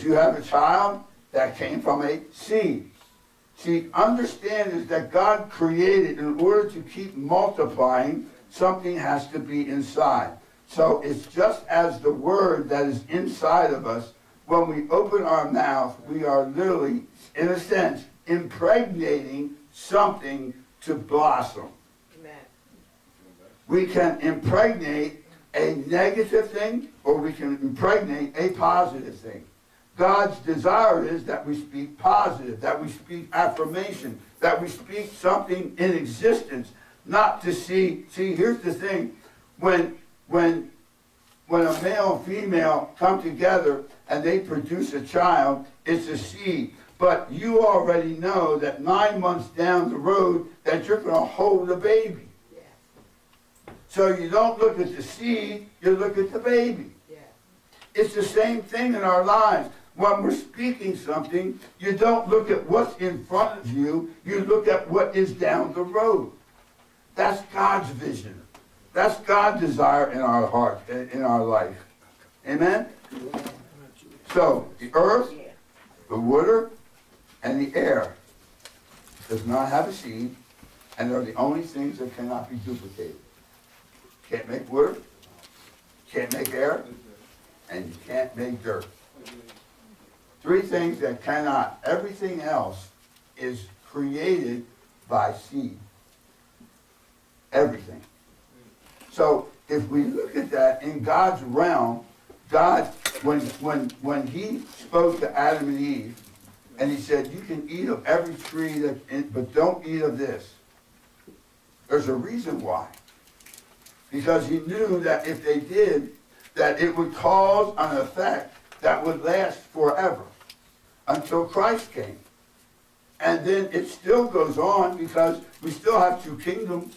If you have a child, that came from a seed. See, understand is that God created in order to keep multiplying, something has to be inside. So it's just as the word that is inside of us, when we open our mouth, we are literally, in a sense, impregnating something to blossom. Amen. We can impregnate a negative thing or we can impregnate a positive thing. God's desire is that we speak positive, that we speak affirmation, that we speak something in existence, not to see. See, here's the thing: when when when a male and female come together and they produce a child, it's a seed. But you already know that nine months down the road that you're going to hold the baby. So you don't look at the seed, you look at the baby. It's the same thing in our lives. When we're speaking something, you don't look at what's in front of you, you look at what is down the road. That's God's vision. That's God's desire in our heart, in our life. Amen? So, the earth, the water, and the air does not have a seed, and they're the only things that cannot be duplicated. Can't make water, can't make air, and you can't make dirt. Three things that cannot. Everything else is created by seed. Everything. So if we look at that in God's realm, God, when when when He spoke to Adam and Eve, and He said, "You can eat of every tree that, in, but don't eat of this." There's a reason why. Because He knew that if they did, that it would cause an effect that would last forever until Christ came. And then it still goes on because we still have two kingdoms.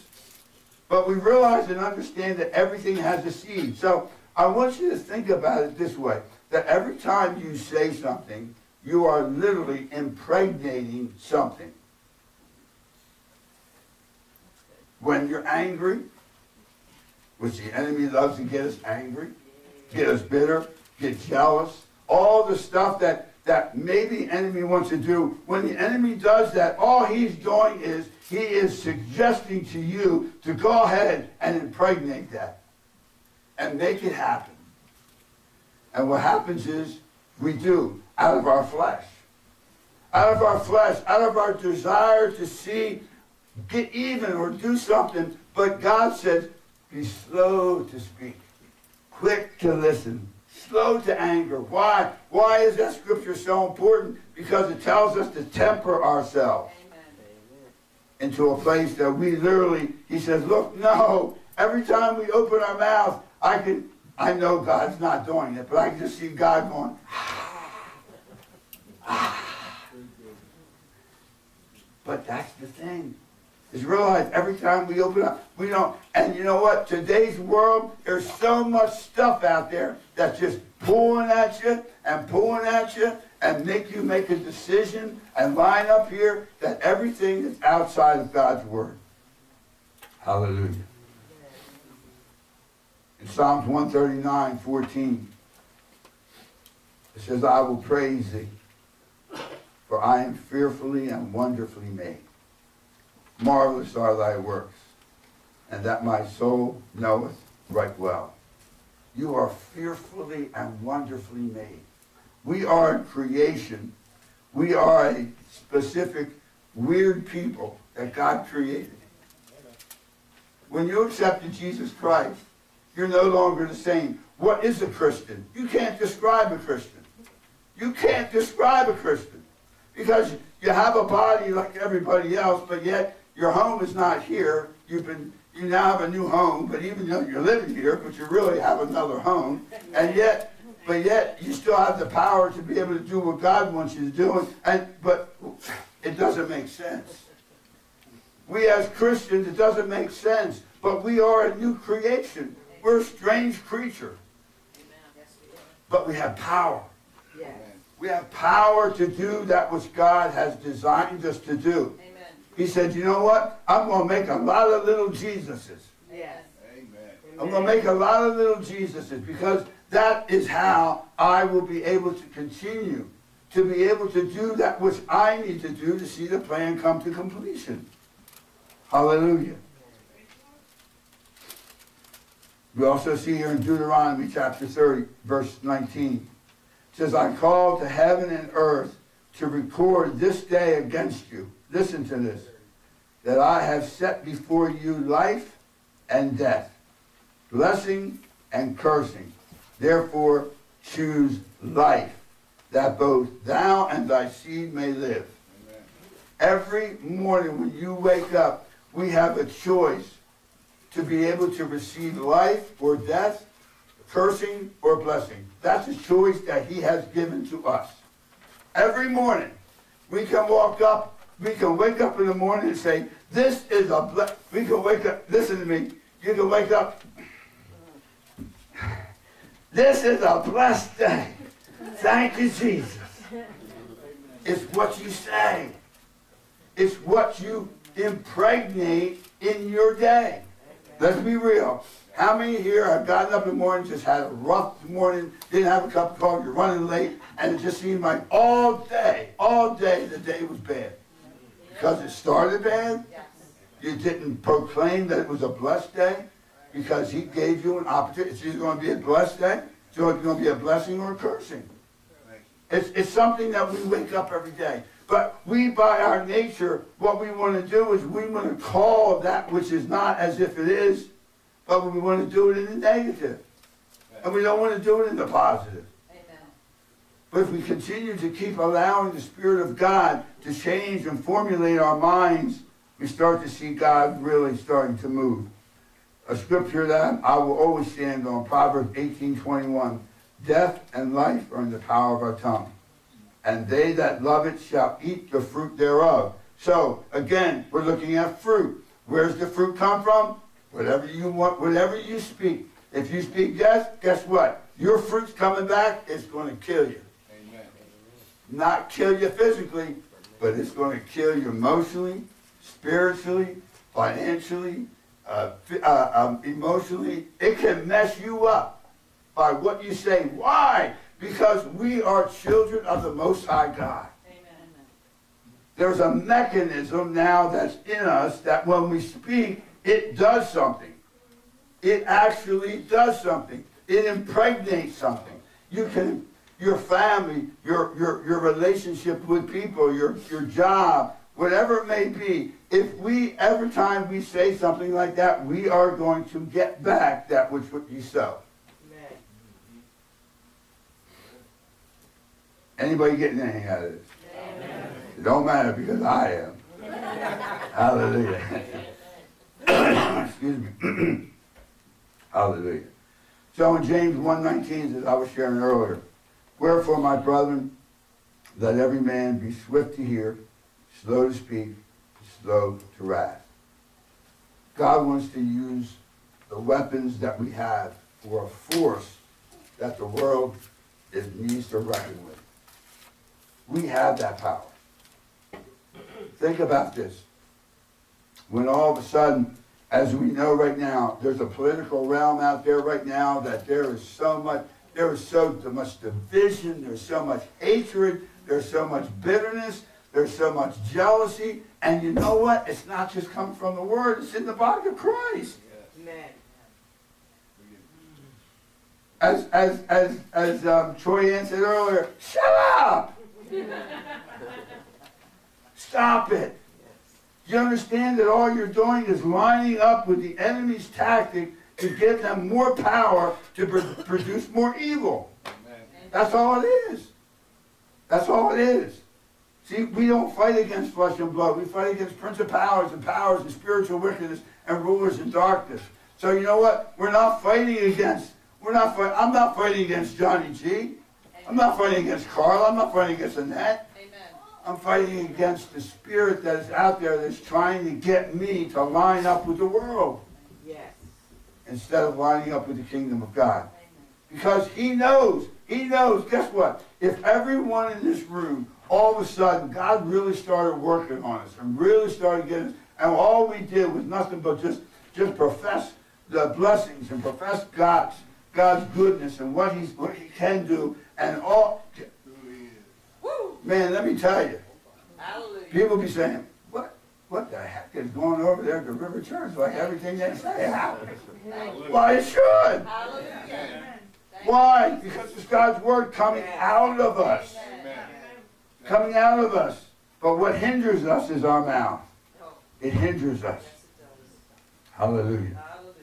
But we realize and understand that everything has a seed. So I want you to think about it this way, that every time you say something, you are literally impregnating something. When you're angry, which the enemy loves to get us angry, get us bitter, get jealous, all the stuff that that maybe the enemy wants to do. When the enemy does that, all he's doing is he is suggesting to you to go ahead and impregnate that and make it happen. And what happens is we do out of our flesh. Out of our flesh, out of our desire to see, get even or do something. But God says, be slow to speak, quick to listen, slow to anger. Why? Why is that scripture so important? Because it tells us to temper ourselves into a place that we literally, he says, look, no, every time we open our mouth, I can, I know God's not doing it, but I can just see God going, but that's the thing is realize every time we open up, we don't, and you know what? Today's world, there's so much stuff out there that's just pulling at you and pulling at you and make you make a decision and line up here that everything is outside of God's word. Hallelujah. In Psalms 139, 14, it says, I will praise thee, for I am fearfully and wonderfully made. Marvelous are thy works, and that my soul knoweth right well. You are fearfully and wonderfully made. We are in creation. We are a specific weird people that God created. When you accepted Jesus Christ, you're no longer the same. What is a Christian? You can't describe a Christian. You can't describe a Christian because you have a body like everybody else, but yet your home is not here. You've been, you now have a new home, but even though you're living here, but you really have another home, and yet, but yet you still have the power to be able to do what God wants you to do, and but it doesn't make sense. We as Christians, it doesn't make sense, but we are a new creation. We're a strange creature, but we have power. We have power to do that which God has designed us to do. He said, you know what? I'm going to make a lot of little Jesuses. Yes. Amen. I'm going to make a lot of little Jesuses because That is how I will be able to continue to be able to do that which I need to do to see the plan come to completion. Hallelujah. We also see here in Deuteronomy chapter 30, verse 19. It says, I call to heaven and earth to record this day against you. Listen to this. That I have set before you life and death, blessing and cursing. Therefore, choose life, that both thou and thy seed may live. Every morning when you wake up, we have a choice to be able to receive life or death, cursing or blessing. That's a choice that he has given to us. Every morning, we can walk up, we can wake up in the morning and say, this is a blessing. We can wake up, listen to me, you can wake up, this is a blessed day. Thank you, Jesus. It's what you say. It's what you impregnate in your day. Let's be real. How many here have gotten up in the morning, just had a rough morning, didn't have a cup of coffee, you're running late, and it just seemed like all day, all day, the day was bad. Because it started bad, you didn't proclaim that it was a blessed day, because he gave you an opportunity. It's either going to be a blessed day, so it's going to be a blessing or a cursing. It's, it's something that we wake up every day. But we, by our nature, what we want to do is we want to call that which is not as if it is, but we want to do it in the negative. And we don't want to do it in the positive. But if we continue to keep allowing the Spirit of God to change and formulate our minds, we start to see God really starting to move. A scripture that I will always stand on, Proverbs 18:21. Death and life are in the power of our tongue and they that love it shall eat the fruit thereof. So, again, we're looking at fruit. Where's the fruit come from? Whatever you want, whatever you speak. If you speak death, guess what? Your fruit's coming back, it's going to kill you. Not kill you physically, but it's going to kill you emotionally, spiritually, financially, uh, uh, um, emotionally. It can mess you up by what you say. Why? Because we are children of the Most High God. There's a mechanism now that's in us that when we speak, it does something. It actually does something. It impregnates something. You can, your family, your, your, your relationship with people, your, your job, whatever it may be, if we, every time we say something like that, we are going to get back that which you sow. Anybody getting anything out of this? Amen. It don't matter because I am. Hallelujah. Excuse me. Hallelujah. So in James 1.19, as I was sharing earlier, Wherefore, my brethren, let every man be swift to hear, slow to speak, slow to wrath. God wants to use the weapons that we have for a force that the world is, needs to reckon with. We have that power. Think about this. When all of a sudden, as we know right now, there's a political realm out there right now that there is so much, there is so much division, there's so much hatred, there's so much bitterness, there's so much jealousy, and you know what? It's not just coming from the Word, it's in the body of Christ. Amen. As, as, as, as um, Troy Ann said earlier, shut up! Stop it. You understand that all you're doing is lining up with the enemy's tactic to give them more power to pr produce more evil. Amen. That's all it is. That's all it is. See, we don't fight against flesh and blood. We fight against principalities and powers and spiritual wickedness and rulers in darkness. So you know what? We're not fighting against, we're not fight, I'm not fighting against Johnny G. I'm not fighting against Carl. I'm not fighting against Annette. Amen. I'm fighting against the spirit that is out there that's trying to get me to line up with the world. Yes. Instead of lining up with the kingdom of God. Because he knows, he knows, guess what? If everyone in this room, all of a sudden, God really started working on us and really started getting us, and all we did was nothing but just, just profess the blessings and profess God's God's goodness and what he's what he can do and all man, let me tell you. People be saying, What what the heck is going over there at the river church? Like everything they say happens. Why it should. Hallelujah. Why? Because it's God's word coming out of us. Coming out of us. But what hinders us is our mouth. It hinders us. Yes, it does. Hallelujah. Hallelujah.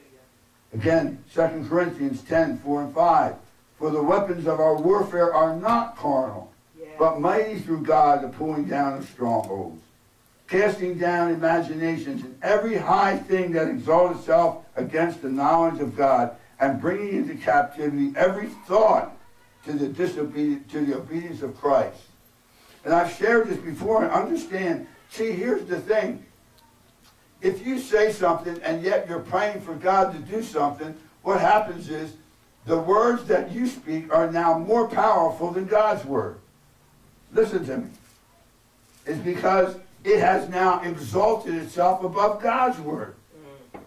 Again, 2 Corinthians 10, 4 and 5. For the weapons of our warfare are not carnal, but mighty through God the pulling down of strongholds, casting down imaginations and every high thing that exalts itself against the knowledge of God, and bringing into captivity every thought to the disobedience, to the obedience of Christ. And I've shared this before and understand. See, here's the thing. If you say something and yet you're praying for God to do something, what happens is the words that you speak are now more powerful than God's word. Listen to me. It's because it has now exalted itself above God's word. Mm.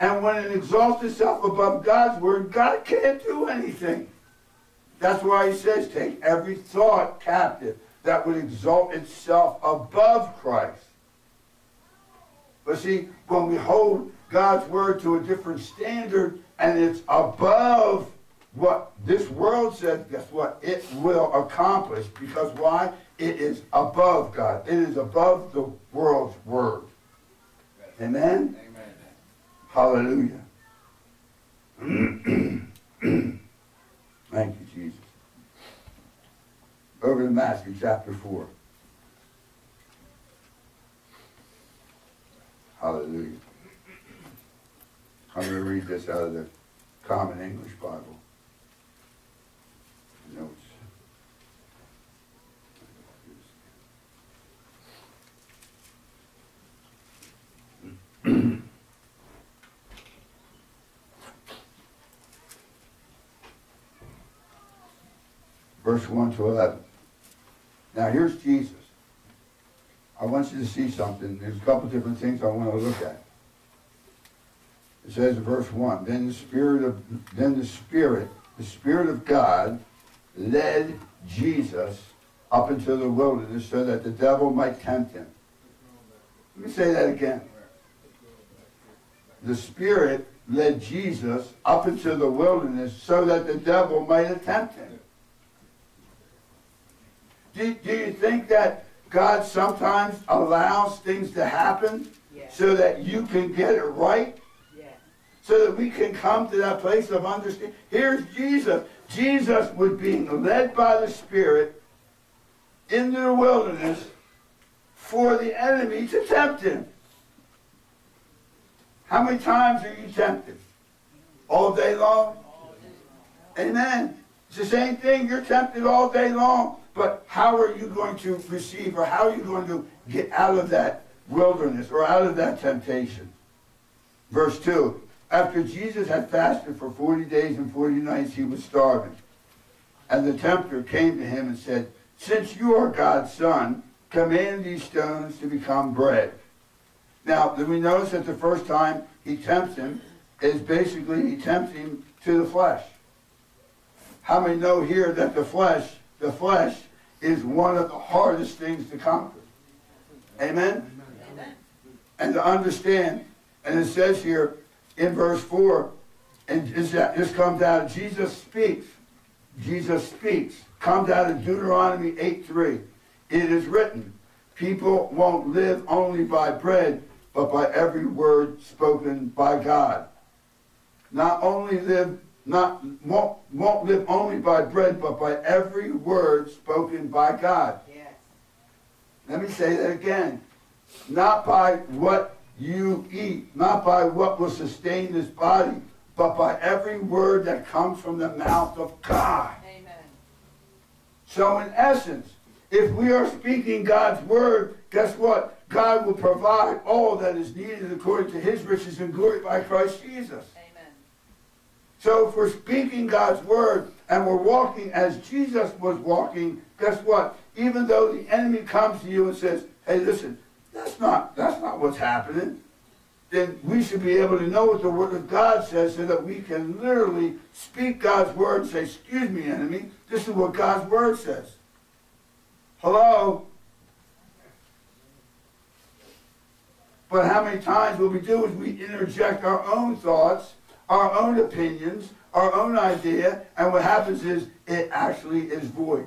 And when it exalts itself above God's word, God can't do anything. That's why he says, take every thought captive that would exalt itself above Christ. But see, when we hold God's word to a different standard and it's above what this world says, guess what? It will accomplish. Because why? It is above God. It is above the world's word. Amen? Hallelujah. Thank you, Jesus. Over to Matthew chapter 4. Hallelujah. I'm going to read this out of the Common English Bible. Verse 1 to 11. Now here's Jesus. I want you to see something. There's a couple different things I want to look at. It says in verse 1, then the Spirit of then the Spirit, the Spirit of God led Jesus up into the wilderness so that the devil might tempt him. Let me say that again. The Spirit led Jesus up into the wilderness so that the devil might tempt him. Do, do you think that God sometimes allows things to happen so that you can get it right? So that we can come to that place of understanding. Here's Jesus. Jesus was being led by the Spirit into the wilderness for the enemy to tempt him. How many times are you tempted? All day long? Amen. It's the same thing. You're tempted all day long. But how are you going to receive or how are you going to get out of that wilderness or out of that temptation? Verse 2 After Jesus had fasted for 40 days and 40 nights, he was starving. And the tempter came to him and said, Since you are God's son, command these stones to become bread. Now, we notice that the first time he tempts him is basically he tempts him to the flesh? How many know here that the flesh, the flesh, is one of the hardest things to conquer? Amen? Amen. and to understand. And it says here in verse 4, and this, comes out of Jesus speaks. Jesus speaks. Comes out of Deuteronomy 8 3. It is written, people won't live only by bread, but by every word spoken by God. Not only live, not won't, won't live only by bread, but by every word spoken by God. Yes. Let me say that again. Not by what you eat, not by what will sustain this body, but by every word that comes from the mouth of God. Amen. So in essence, if we are speaking God's word, guess what? God will provide all that is needed according to his riches and glory by Christ Jesus. Amen. So if we're speaking God's word and we're walking as Jesus was walking, guess what? Even though the enemy comes to you and says, hey, listen, that's not, that's not what's happening. then we should be able to know what the Word of God says so that we can literally speak God's Word and say, excuse me, enemy, this is what God's Word says. Hello? But how many times what we do is we interject our own thoughts, our own opinions, our own idea, and what happens is it actually is void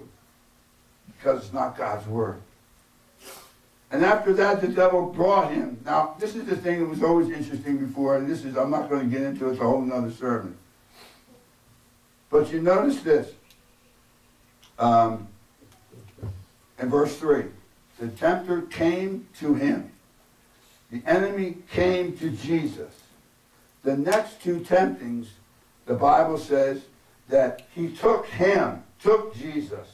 because it's not God's Word. And after that, the devil brought him. Now, this is the thing that was always interesting before, and this is, I'm not going to get into it, it's a whole nother sermon. But you notice this. Um, in verse 3, the tempter came to him. The enemy came to Jesus. The next two temptings, the Bible says that he took him, took Jesus.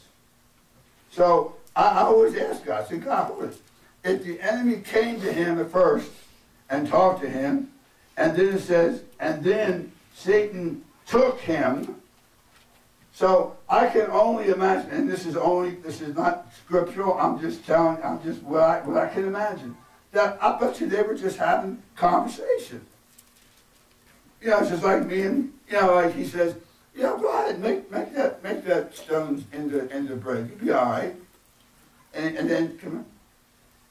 So I, always ask God, I say, God, if the enemy came to him at first and talked to him, and then it says, and then Satan took him. So I can only imagine, and this is only, this is not scriptural, I'm just telling, I'm just what I, what I can imagine. That I bet you they were just having conversation. You know, it's just like me and, you know, like he says, yeah, go ahead, make, make that, make that stones into, into bread. You'll be all right. And, and then, come on.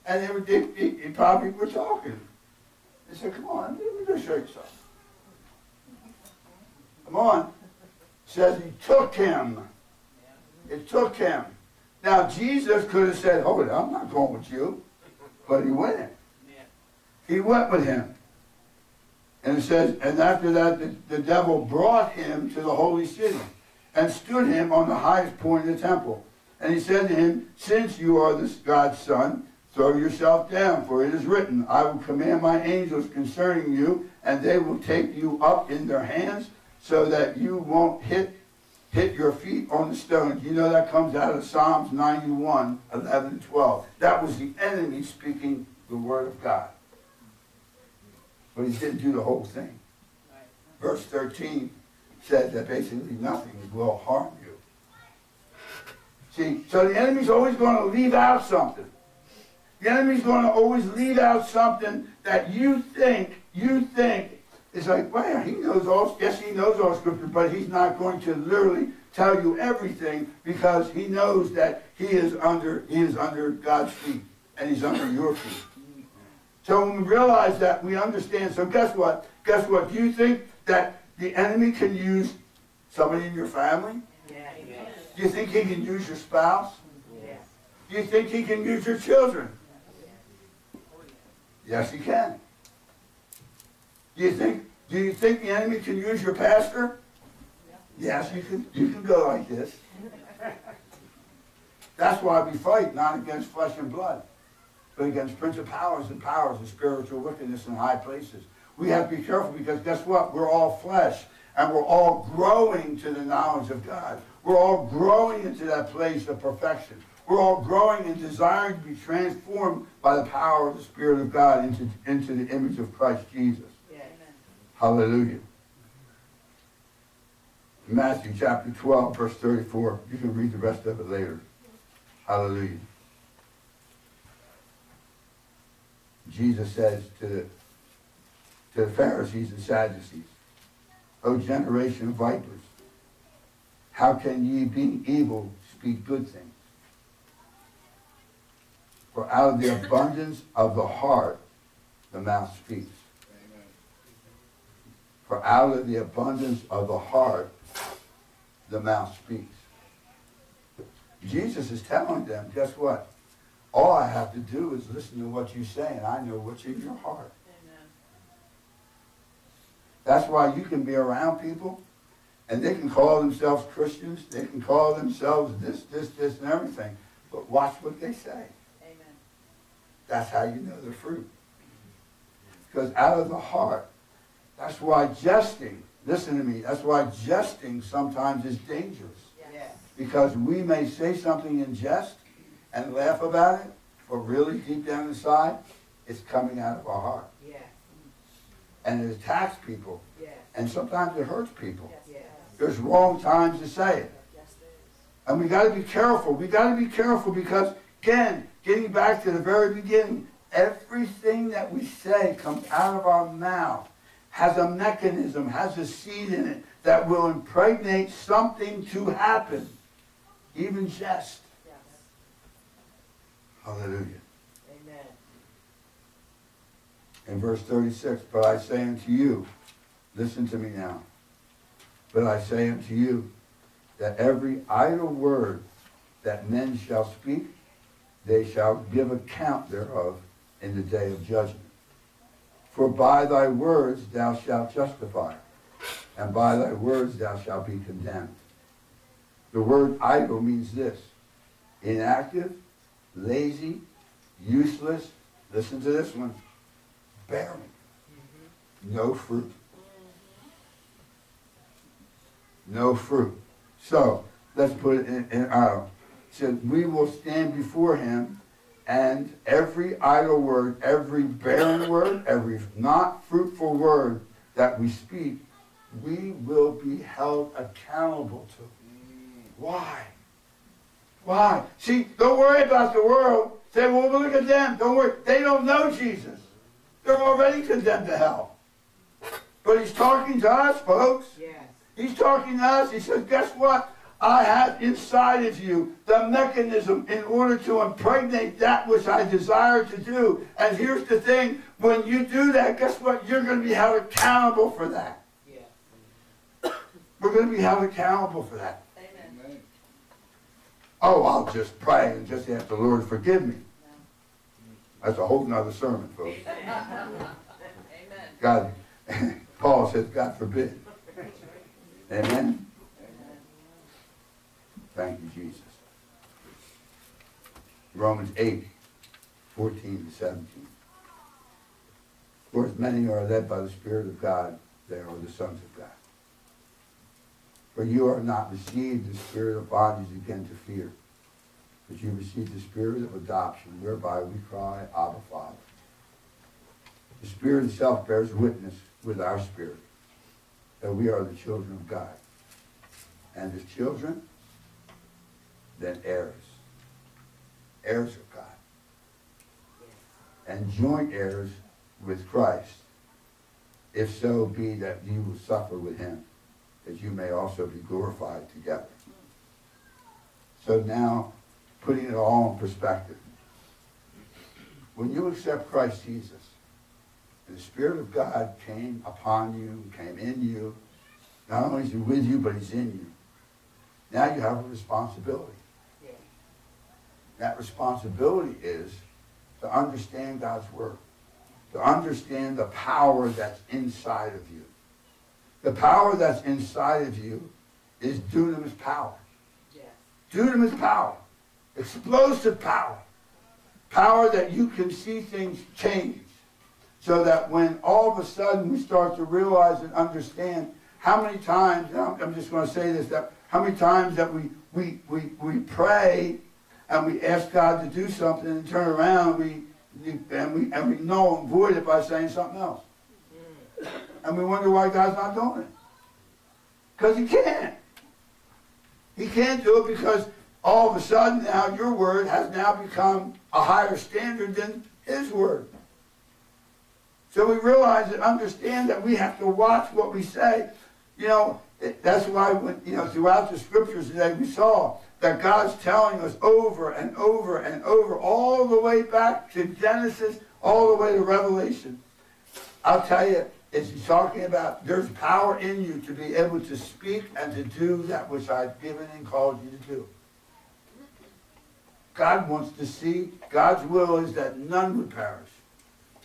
And were, they, they, they probably were talking. They said, come on, let me just show you something. Come on. Says he took him. It took him. Now, Jesus could have said, hold it, I'm not going with you. But he went. He went with him. And it says, and after that, the, the devil brought him to the holy city and stood him on the highest point of the temple. And he said to him, since you are this God's son, Throw yourself down, for it is written, I will command my angels concerning you, and they will take you up in their hands, so that you won't hit hit your feet on the stones. You know that comes out of Psalms 91, 11 12. That was the enemy speaking the word of God. But he didn't do the whole thing. Verse 13 says that basically nothing will harm you. See, so the enemy's always going to leave out something. The enemy's going to always leave out something that you think, you think, is like, well, he knows all, yes, he knows all scripture, but he's not going to literally tell you everything because he knows that he is under, he is under God's feet and he's under your feet. So when we realize that, we understand. So guess what? Guess what? Do you think that the enemy can use somebody in your family? Yeah. Do you think he can use your spouse? Yeah. Do you think he can use your children? Yes, he can. Do you think do you think the enemy can use your pastor? Yes, you can you can go like this. That's why we fight, not against flesh and blood, but against principalities and powers and spiritual wickedness in high places. We have to be careful because guess what? We're all flesh and we're all growing to the knowledge of God. We're all growing into that place of perfection. We're all growing and desiring to be transformed by the power of the Spirit of God into, into the image of Christ Jesus. Yeah. Hallelujah. Matthew chapter 12, verse 34. You can read the rest of it later. Hallelujah. Jesus says to the, to the Pharisees and Sadducees, O generation of vipers, how can ye, being evil, speak good things? For out of the abundance of the heart, the mouth speaks. For out of the abundance of the heart, the mouth speaks. Jesus is telling them, guess what? All I have to do is listen to what you say, and I know what's in your heart. Amen. That's why you can be around people, and they can call themselves Christians. They can call themselves this, this, this, and everything. But watch what they say. Amen. That's how you know the fruit. Because out of the heart, that's why jesting, listen to me, that's why jesting sometimes is dangerous. Yes. Because we may say something in jest and laugh about it, but really deep down inside, it's coming out of our heart. Yes. And it attacks people. Yes. And sometimes it hurts people. Yes. There's wrong times to say it. Yes, there is. And we got to be careful. We got to be careful because, again, getting back to the very beginning, Everything that we say comes out of our mouth has a mechanism, has a seed in it that will impregnate something to happen. Even jest. Hallelujah. Amen. In verse 36, but I say unto you, listen to me now. But I say unto you that every idle word that men shall speak, they shall give account thereof in the day of judgment. For by thy words thou shalt justify, and by thy words thou shalt be condemned. The word idle means this inactive, lazy, useless. Listen to this one barren, mm-hmm. no fruit. No fruit. So let's put it in, in our. Said we will stand before him, and every idle word, every barren word, every not fruitful word that we speak, we will be held accountable to. Mm. Why? Why? See, don't worry about the world. Say, well, look at them. Don't worry. They don't know Jesus. They're already condemned to hell. But he's talking to us, folks. Yes. He's talking to us. He says, guess what? I have inside of you the mechanism in order to impregnate that which I desire to do. And here's the thing. When you do that, guess what? You're going to be held accountable for that. Yes. We're going to be held accountable for that. Oh, I'll just pray and just ask the Lord to forgive me. That's a whole nother sermon, folks. Amen. God, Paul says, God forbid. Amen? Thank you, Jesus. Romans 8, 14 to 17. For as many are led by the Spirit of God, they are the sons of God. For you are not received the spirit of bondage again to fear, but you received the spirit of adoption, whereby we cry, Abba, Father. The Spirit itself bears witness with our spirit that we are the children of God. And as children, then heirs. Heirs of God. And joint heirs with Christ, if so be that you will suffer with him, that you may also be glorified together. So now, putting it all in perspective, when you accept Christ Jesus, and the Spirit of God came upon you, came in you, not only is he with you, but he's in you. Now you have a responsibility. That responsibility is to understand God's Word, to understand the power that's inside of you. The power that's inside of you is dunamis power. Yes. Dunamis power. Explosive power. Power that you can see things change. So that when all of a sudden we start to realize and understand how many times, and I'm, just going to say this, that how many times that we, we, we, we pray and we ask God to do something and turn around we, and we, and we know and void it by saying something else. Mm. And we wonder why God's not doing it. Because he can't. He can't do it because all of a sudden now your word has now become a higher standard than his word. So we realize and understand that we have to watch what we say. You know, it, that's why when, you know, throughout the scriptures today we saw that God's telling us over and over and over, all the way back to Genesis, all the way to Revelation. I'll tell you, it's talking about there's power in you to be able to speak and to do that which I've given and called you to do. God wants to see, God's will is that none would perish,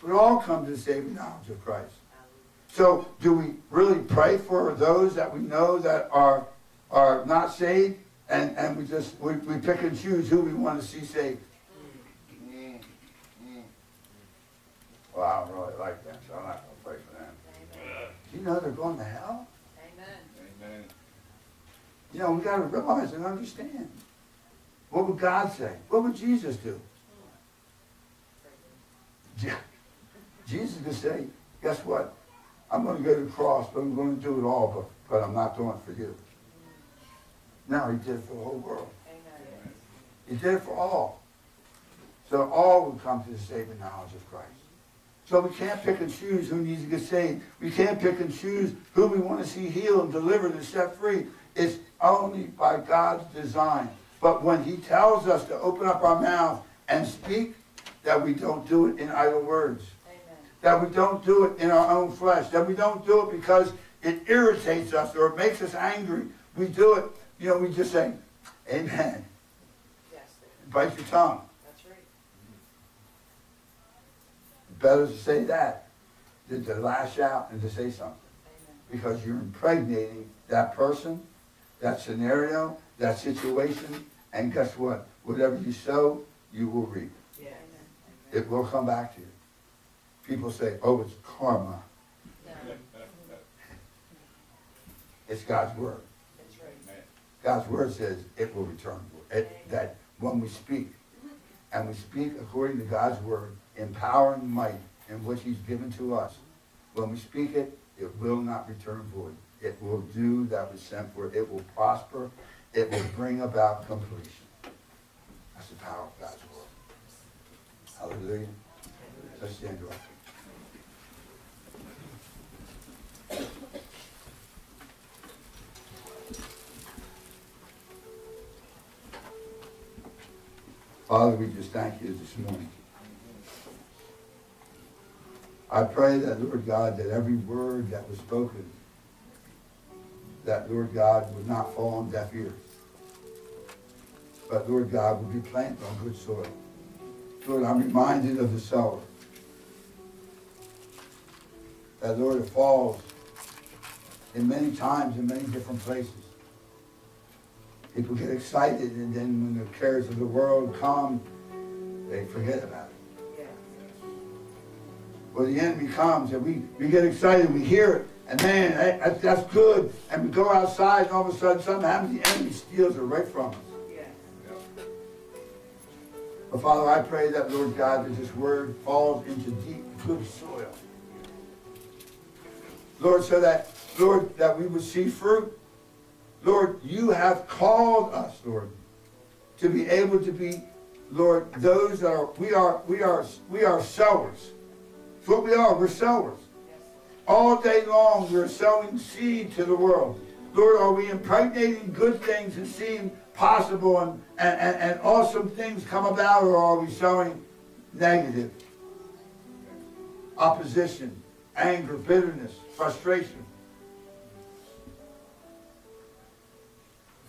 but all come to the saving knowledge of Christ. So do we really pray for those that we know that are, are not saved? And, and we just, we, we pick and choose who we want to see saved. Mm. Well, I don't really like that, so I'm not going to pray for them. Amen. Do you know they're going to hell? Amen. Amen. You know, we got to realize and understand. What would God say? What would Jesus do? Je- Jesus could say, guess what? I'm going to go to the cross, but I'm going to do it all, but, but I'm not doing it for you. No, he did it for the whole world. Amen. He did it for all. So all will come to the saving knowledge of Christ. So we can't pick and choose who needs to get saved. We can't pick and choose who we want to see healed and delivered and set free. It's only by God's design. But when he tells us to open up our mouth and speak, that we don't do it in idle words. Amen. That we don't do it in our own flesh. That we don't do it because it irritates us or it makes us angry. We do it, you know, we just say, Amen. Yes, Bite your tongue. that's right. Better to say that than to lash out and to say something. Because you're impregnating that person, that scenario, that situation, and guess what? Whatever you sow, you will reap. Yes. It will come back to you. People say, oh, it's karma. No, It's God's word. that's right. God's word says it will return. It, that when we speak, and we speak according to God's word, in power and might, in which he's given to us, when we speak it, it will not return void. It will do that was sent for it. Will prosper. It will bring about completion. That's the power of God's word. Hallelujah. Let's stand feet. Father, we just thank you this morning. I pray that, Lord God, that every word that was spoken, that, Lord God, would not fall on deaf ears. But, Lord God, would be planted on good soil. Lord, I'm reminded of the sower. That, Lord, it falls in many times in many different places. People get excited, and then when the cares of the world come, they forget about it. Or the enemy comes, and we, we get excited, we hear it, and man, that- that's good. And we go outside, and all of a sudden, something happens, the enemy steals it right from us. Yes. But Father, I pray that, Lord God, that this word falls into deep, good soil. Lord, so that, Lord, that we would see fruit. Lord, you have called us, Lord, to be able to be, Lord, those that are, we are, we are, we are sowers. That's what we are, we're sowers. All day long, we're sowing seed to the world. Lord, are we impregnating good things and seeing possible and, and, and, and awesome things come about, or are we sowing negative? Opposition, anger, bitterness, frustration.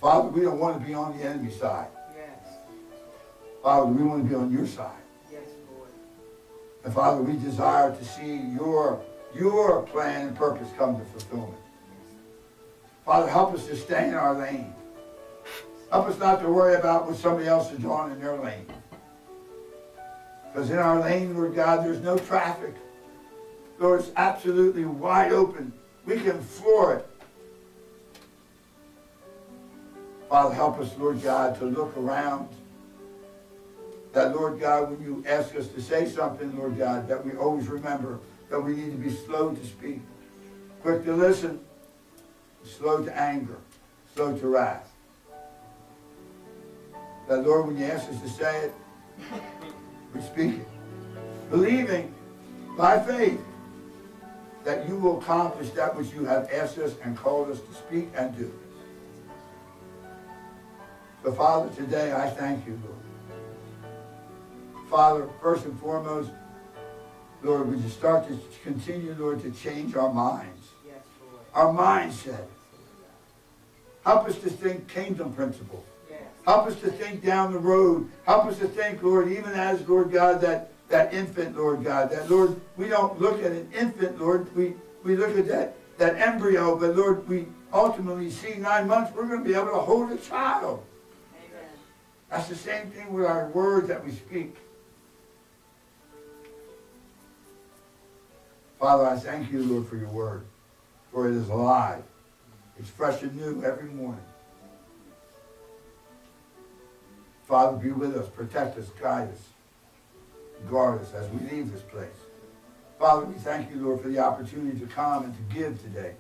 Father, we don't want to be on the enemy side. Yes. Father, we want to be on your side. And Father, we desire to see your, your plan and purpose come to fulfillment. Father, help us to stay in our lane. Help us not to worry about what somebody else is doing in their lane. Because in our lane, Lord God, there's no traffic. Lord, it's absolutely wide open. We can floor it. Father, help us, Lord God, to look around. That, Lord God, when you ask us to say something, Lord God, that we always remember that we need to be slow to speak, quick to listen, slow to anger, slow to wrath. That, Lord, when you ask us to say it, we speak it. Believing by faith that you will accomplish that which you have asked us and called us to speak and do. So, Father, today I thank you, Lord. Father, first and foremost, Lord, would you start to continue, Lord, to change our minds, Yes, Lord. our mindset. Help us to think kingdom principles. Yes. Help us to think down the road. Help us to think, Lord, even as, Lord God, that, that infant, Lord God, that, Lord, we don't look at an infant, Lord, we, we look at that, that embryo, but, Lord, we ultimately see nine months, we're going to be able to hold a child. Amen. That's the same thing with our words that we speak. Father, I thank you, Lord, for your word, for it is alive. It's fresh and new every morning. Father, be with us, protect us, guide us, guard us as we leave this place. Father, we thank you, Lord, for the opportunity to come and to give today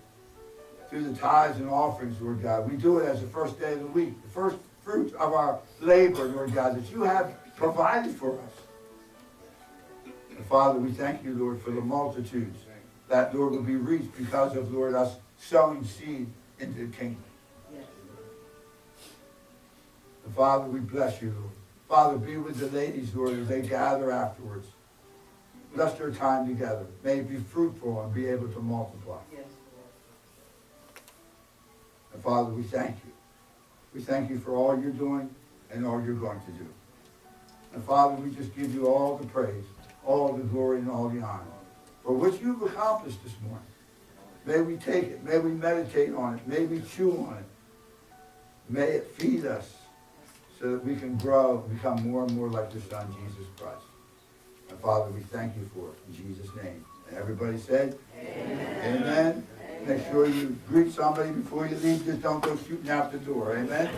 through the tithes and offerings, Lord God. We do it as the first day of the week, the first fruits of our labor, Lord God, that you have provided for us. And Father, we thank you, Lord, for the multitudes that, Lord, will be reached because of, Lord, us sowing seed into the kingdom. And Father, we bless you, Lord. Father, be with the ladies, Lord, as they gather afterwards. Bless their time together. May it be fruitful and be able to multiply. Yes, And Father, we thank you. We thank you for all you're doing and all you're going to do. And Father, we just give you all the praise, all the glory, and all the honor for what you've accomplished this morning. May we take it. May we meditate on it. May we chew on it. May it feed us so that we can grow and become more and more like your Son, Jesus Christ. And Father, we thank you for it in Jesus' name. And everybody said, Amen. Amen. Make sure you greet somebody before you leave. Just don't go shooting out the door. Amen.